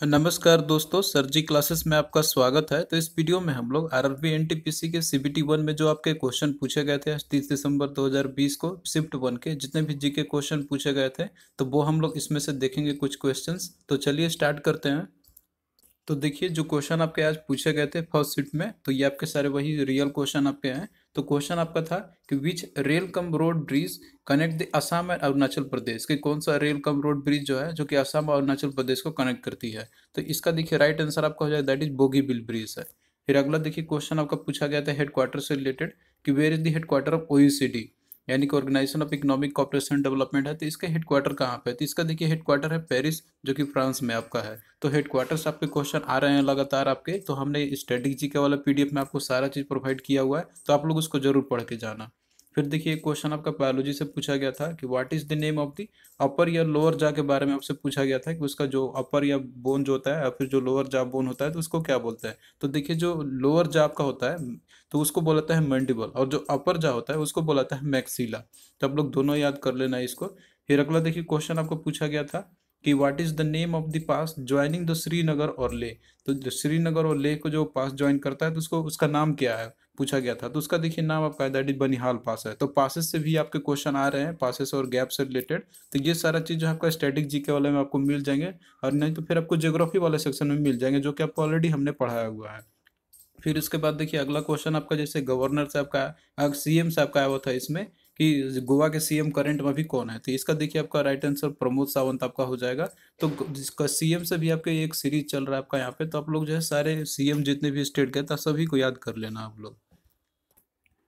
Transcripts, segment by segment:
नमस्कार दोस्तों, सर जी क्लासेस में आपका स्वागत है। तो इस वीडियो में हम लोग R R B N T P C के सी बी टी वन में जो आपके क्वेश्चन पूछे गए थे तीस दिसंबर 2020 को शिफ्ट वन के, जितने भी जी के क्वेश्चन पूछे गए थे तो वो हम लोग इसमें से देखेंगे कुछ क्वेश्चंस। तो चलिए स्टार्ट करते हैं। तो देखिए, जो क्वेश्चन आपके आज पूछे गए थे फ़र्स्ट सीट में तो ये आपके सारे वही रियल क्वेश्चन आपके हैं। तो क्वेश्चन आपका था कि which rail cum road bridge connect the Assam and Arunachal Pradesh कि कौन सा रेल कम रोड ब्रिज जो है, जो कि असम और अरुणाचल प्रदेश को कनेक्ट करती है? तो इसका देखिए राइट आंसर आपका हो जाए that is Bogibeel bridge है। फिर अगला देखिए क्वेश्चन आपका पूछा गया था हेडक्वार्टर से रिलेटेड कि where is the headquarter of OECD यानी कि organisation of economic cooperation development है तो इसका हेडक्वार्टर कहाँ पे है? तो इसका देखिए हेडक्वार्टर है पेरिस, जो कि फ्रांस में आपका है। तो हेडक्वार्टर से आपके क्वेश्चन आ रहे हैं लगातार आपके तो हमने स्ट्रेटेजी के वाला पीडीएफ में आपको सारा चीज़ प्रोवाइड किया हुआ है तो आप लोग उसको ज़रूर पढ़ के जाना। फिर देखिए क्वेश्चन आपका बायोलॉजी से पूछा गया था कि what is the name of the upper या लोअर जा के बारे में आपसे पूछा गया था कि उसका जो अपर या बोन जो होता है या फिर जो लोअर जा बोन होता है तो उसको क्या बोलते हैं? तो देखिए, जो लोअर जा आपका होता है तो उसको बोलाता है मंडिबल और जो अपर जा होता है, उसको बोलाता है मैक्सीला तो आप लोग दोनों याद कर लेना इसको। फिर अगला देखिए क्वेश्चन आपको पूछा गया था कि what is the name of the pass joining the Srinagar और ले तो श्रीनगर और ले को जो पास ज्वाइन करता है तो उसको, उसका नाम क्या है? पूछा गया था तो उसका देखिए नाम आपका दैट इज़ बनिहाल पास है। तो पासेस से भी आपके क्वेश्चन आ रहे हैं, पासेस और गैप से रिलेटेड तो ये सारा चीज़ जो आपका स्टैटिक जी के वाले में आपको मिल जाएँगे, और नहीं तो फिर आपको ज्योग्राफी वाले सेक्शन में मिल जाएँगे, जो कि आपको ऑलरेडी हमने पढ़ाया हुआ है। फिर उसके बाद देखिए अगला क्वेश्चन आपका, जैसे गवर्नर से आपका सी एम से आपका आया हुआ था इसमें, कि गोवा के सीएम करंट में भी कौन है? तो इसका देखिए आपका राइट आंसर प्रमोद सावंत आपका हो जाएगा। तो जिसका सीएम से भी आपके एक सीरीज़ चल रहा है आपका यहाँ पे तो आप लोग जो है सारे सीएम जितने भी स्टेट गए था सभी को याद कर लेना आप लोग।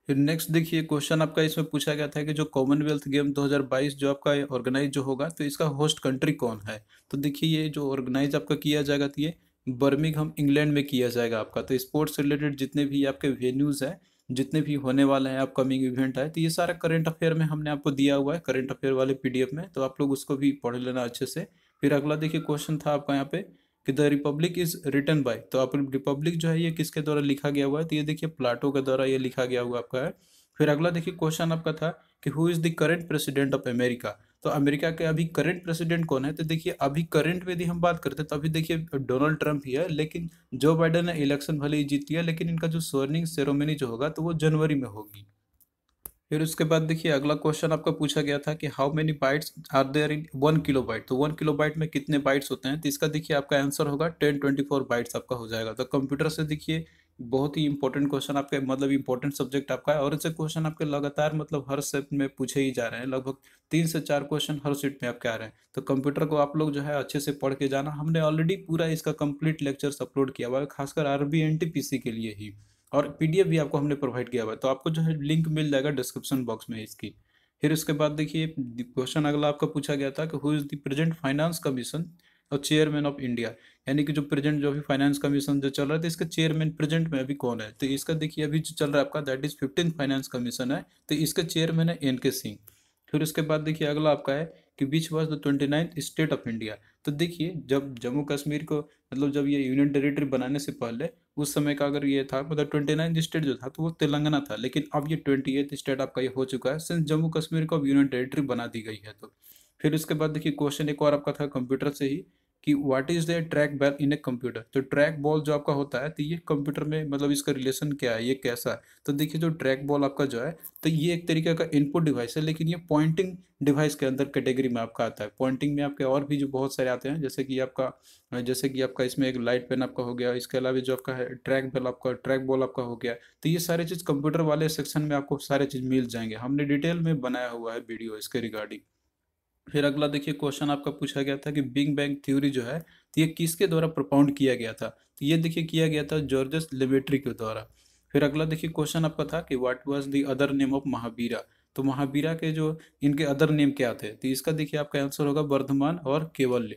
फिर नेक्स्ट देखिए क्वेश्चन आपका इसमें पूछा गया था कि जो कॉमनवेल्थ गेम 2022 जो आपका ऑर्गेनाइज जो होगा तो इसका होस्ट कंट्री कौन है? तो देखिए, ये जो ऑर्गेनाइज आपका किया जाएगा तो ये बर्मिंगहम इंग्लैंड में किया जाएगा आपका। तो स्पोर्ट्स रिलेटेड जितने भी आपके वेन्यूज़ हैं, जितने भी होने वाले हैं अपकमिंग इवेंट है तो ये सारा करंट अफेयर में हमने आपको दिया हुआ है करंट अफेयर वाले पीडीएफ में। तो आप लोग उसको भी पढ़ लेना अच्छे से। फिर अगला देखिए क्वेश्चन था आपका यहाँ पे कि the republic is return by. तो आप रिपब्लिक जो है, ये किसके द्वारा लिखा गया हुआ है? तो ये देखिए, प्लाटो के द्वारा ये लिखा गया हुआ आपका है। फिर अगला देखिए, क्वेश्चन आपका था कि who is the current president of America तो अमेरिका के अभी करंट प्रेसिडेंट कौन है? तो देखिए, अभी करंट में यदि हम बात करते हैं तो अभी देखिए डोनाल्ड ट्रंप ही है, लेकिन जो बाइडन ने इलेक्शन भले ही जीत लिया, लेकिन इनका जो स्वर्निंग सेरोमनी जो होगा तो वो जनवरी में होगी। फिर उसके बाद देखिए, अगला क्वेश्चन आपका पूछा गया था कि how many bytes are there in one kilobyte तो वन किलो बाइट में कितने बाइट्स होते हैं? तो इसका देखिए आपका आंसर होगा टेन ट्वेंटी फोर बाइट्स आपका हो जाएगा। तो कंप्यूटर से देखिए, बहुत ही इंपॉर्टेंट क्वेश्चन आपके मतलब इंपॉर्टेंट सब्जेक्ट आपका है। और ऐसे क्वेश्चन आपके लगातार मतलब हर सेट में पूछे ही जा रहे हैं। लगभग तीन से चार क्वेश्चन हर सीट में आपके आ रहे हैं। तो कंप्यूटर को आप लोग जो है अच्छे से पढ़ के जाना। हमने ऑलरेडी पूरा इसका कंप्लीट लेक्चर्स अपलोड किया हुआ है, खासकर R B T P C के लिए ही। और पीडीएफ भी आपको हमने प्रोवाइड किया हुआ है। तो आपको जो है लिंक मिल जाएगा डिस्क्रिप्शन बॉक्स में इसकी। फिर उसके बाद देखिए क्वेश्चन अगला आपका पूछा गया था कि who is the present finance commission और चेयरमैन ऑफ़ इंडिया यानी कि जो प्रेजेंट जो अभी फाइनेंस कमीशन जो चल रहा है तो इसका चेयरमैन प्रेजेंट में अभी कौन है? तो इसका देखिए अभी जो चल रहा है आपका that is fifteen finance commission है। तो इसका चेयरमैन है एन के सिंह फिर उसके बाद देखिए अगला आपका है कि which was the twenty ninth state of India तो देखिए, जब जम्मू कश्मीर को मतलब जब ये यूनियन टेरिटरी बनाने से पहले, उस समय का अगर ये था मतलब ट्वेंटी नाइन्थ स्टेट जो था तो वो तेलंगाना था, लेकिन अब ये ट्वेंटी एथ स्टेट आपका ये हो चुका है सिंस जम्मू कश्मीर को अब यूनियन टेरिटरी बना दी गई है तो। फिर उसके बाद देखिए क्वेश्चन एक और आपका था कंप्यूटर से ही कि what is the trackball in a computer तो ट्रैक बॉल जो आपका होता है तो ये कंप्यूटर में मतलब इसका रिलेशन क्या है, ये कैसा है? तो देखिए जो ट्रैक बॉल आपका जो है तो ये एक तरीके का इनपुट डिवाइस है, लेकिन ये पॉइंटिंग डिवाइस के अंदर कैटेगरी में आपका आता है। पॉइंटिंग में आपके और भी जो बहुत सारे आते हैं, जैसे कि आपका, जैसे कि आपका इसमें एक लाइट पेन आपका हो गया, इसके अलावा जो आपका है ट्रैक बॉल आपका ट्रैक बॉल आपका हो गया तो ये सारे चीज़ कंप्यूटर वाले सेक्शन में आपको सारे चीज़ मिल जाएँगे। हमने डिटेल में बनाया हुआ है वीडियो इसके रिगार्डिंग फिर अगला देखिए क्वेश्चन आपका पूछा गया था कि बिग बैंग थ्योरी जो है तो ये किसके द्वारा प्रोपाउंड किया गया था? तो ये देखिए किया गया था जॉर्जस लेबेट्री के द्वारा। फिर अगला देखिए क्वेश्चन आपका था कि what was the other name of Mahavira तो महावीरा के जो, इनके अदर नेम क्या थे? तो इसका देखिए आपका आंसर होगा वर्धमान और केवल्य।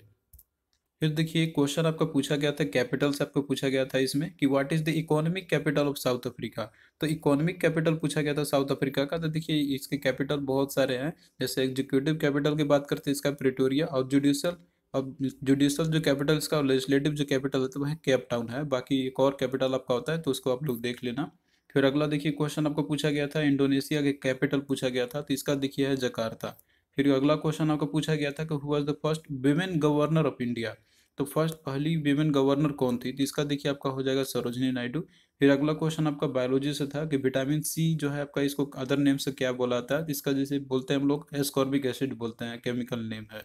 फिर देखिए क्वेश्चन आपका पूछा गया था कैपिटल से आपको पूछा गया था इसमें कि what is the economic capital of South Africa तो इकोनॉमिक कैपिटल पूछा गया था साउथ अफ्रीका का तो देखिए, इसके कैपिटल बहुत सारे हैं, जैसे एग्जीक्यूटिव कैपिटल की बात करते हैं, इसका प्रिटोरिया और जुडिशल अब जुडिशल जो कैपिटल इसका लेजिस्लेटिव जो कैपिटल है तो वह केप टाउन है, बाकी एक और कैपिटल आपका होता है तो उसको आप लोग देख लेना। फिर अगला देखिए क्वेश्चन आपको पूछा गया था इंडोनेशिया के कैपिटल पूछा गया था तो इसका देखिए है जकार्ता फिर अगला क्वेश्चन आपका पूछा गया था कि who was the first women governor of India तो फ़र्स्ट पहली वीमेन गवर्नर कौन थी? तो इसका देखिए आपका हो जाएगा सरोजनी नायडू। फिर अगला क्वेश्चन आपका बायोलॉजी से था कि विटामिन सी जो है आपका इसको अदर नेम से क्या बोला था? इसका जैसे बोलते हैं हम लोग एस्कॉर्बिक एसिड बोलते हैं केमिकल नेम है।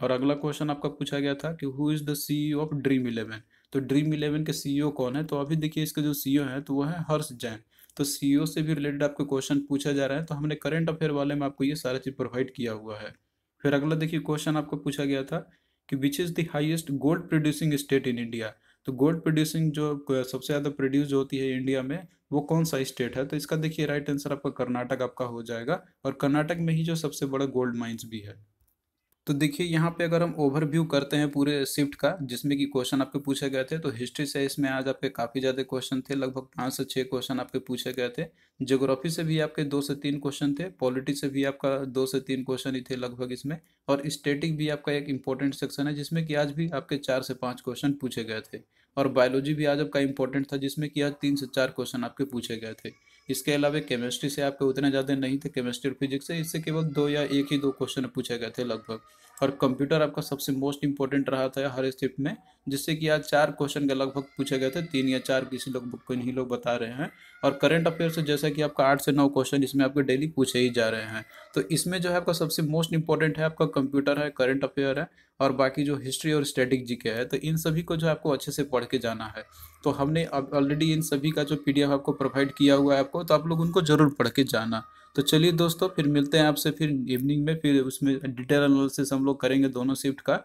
और अगला क्वेश्चन आपका पूछा गया था कि who is the CEO of Dream Eleven तो ड्रीम इलेवन के सीईओ कौन है? तो अभी देखिए इसके जो सीईओ है तो वो है हर्ष जैन तो सीईओ से भी रिलेटेड आपको क्वेश्चन पूछा जा रहा है तो हमने करंट अफेयर वाले में आपको ये सारा चीज़ प्रोवाइड किया हुआ है। फिर अगला देखिए क्वेश्चन आपको पूछा गया था कि which is the highest gold producing state in India तो गोल्ड प्रोड्यूसिंग जो सबसे ज़्यादा प्रोड्यूस होती है इंडिया में, वो कौन सा स्टेट है? तो इसका देखिए राइट आंसर आपका कर्नाटक आपका हो जाएगा, और कर्नाटक में ही जो सबसे बड़ा गोल्ड माइंस भी है। तो देखिए, यहाँ पे अगर हम ओवरव्यू करते हैं पूरे शिफ्ट का, जिसमें कि क्वेश्चन आपके पूछे गए थे तो हिस्ट्री से इसमें आज आपके काफ़ी ज़्यादा क्वेश्चन थे। लगभग पाँच से छः क्वेश्चन आपके पूछे गए थे। ज्योग्राफी से भी आपके दो से तीन क्वेश्चन थे पॉलिटी से भी आपका दो से तीन क्वेश्चन ही थे लगभग इसमें, और स्टेटिक भी आपका एक इंपॉर्टेंट सेक्शन है, जिसमें कि आज भी आपके चार से पाँच क्वेश्चन पूछे गए थे। और बायोलॉजी भी आज आपका इंपॉर्टेंट था, जिसमें कि आज तीन से चार क्वेश्चन आपके पूछे गए थे। इसके अलावा केमिस्ट्री से आपके उतने ज़्यादा नहीं थे केमिस्ट्री और फिजिक्स से, इससे केवल दो या एक ही दो क्वेश्चन पूछे गए थे लगभग। और कंप्यूटर आपका सबसे मोस्ट इंपॉर्टेंट रहा था हर स्टेप में, जिससे कि आज चार क्वेश्चन के लगभग पूछे गए थे, तीन या चार किसी लोग ही लोग बता रहे हैं। और करंट अफेयर से जैसा कि आपका आठ से नौ क्वेश्चन इसमें आपके डेली पूछे ही जा रहे हैं। तो इसमें जो है आपका सबसे मोस्ट इंपॉर्टेंट है आपका कंप्यूटर है करंट अफेयर है और बाकी जो हिस्ट्री और स्टैटिक जी के है तो इन सभी को जो आपको अच्छे से पढ़ के जाना है। तो हमने अब ऑलरेडी इन सभी का जो पीडीएफ आपको प्रोवाइड किया हुआ है आपको तो आप लोग उनको ज़रूर पढ़ के जाना। तो चलिए दोस्तों, फिर मिलते हैं आपसे फिर इवनिंग में, फिर उसमें डिटेल एनालिसिस हम लोग करेंगे दोनों शिफ्ट का।